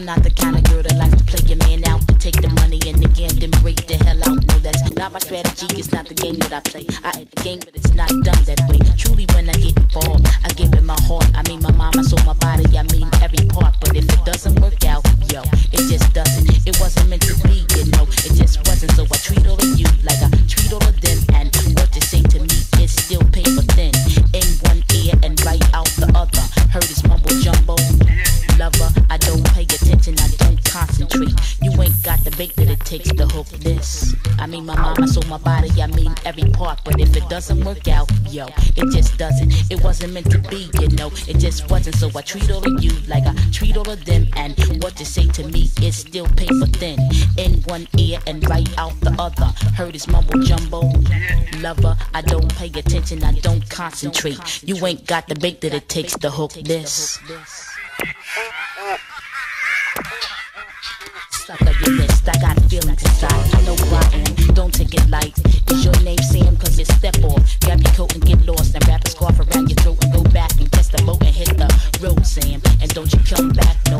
I'm not the kind of girl that likes to play your man out to take the money and again then break the hell out. No, that's not my strategy. It's not the game that I play. I add the game, but it's not done that way. Truly, when I get involved, I give it my heart. I mean, my mind, my soul, my body. I mean, every part. But if it doesn't work out, yo, it just doesn't. It wasn't meant to be, you know. It just wasn't. So I treat all of you like I treat all of them. And takes to hook this. I mean, my my soul, my body, I mean every part. But if it doesn't work out, yo, it just doesn't. It wasn't meant to be, you know. It just wasn't. So I treat all of you like I treat all of them. And what you say to me is still paper thin. In one ear and right out the other. Heard his mumble jumbo. Lover, I don't pay attention, I don't concentrate. You ain't got the bait that it takes to hook this. Your list, I got feelings inside. I know who I am, don't take it light. Is your name Sam? Cause it's step off. Grab your coat and get lost and wrap a scarf around your throat and go back and catch the boat and hit the road, Sam. And don't you come back no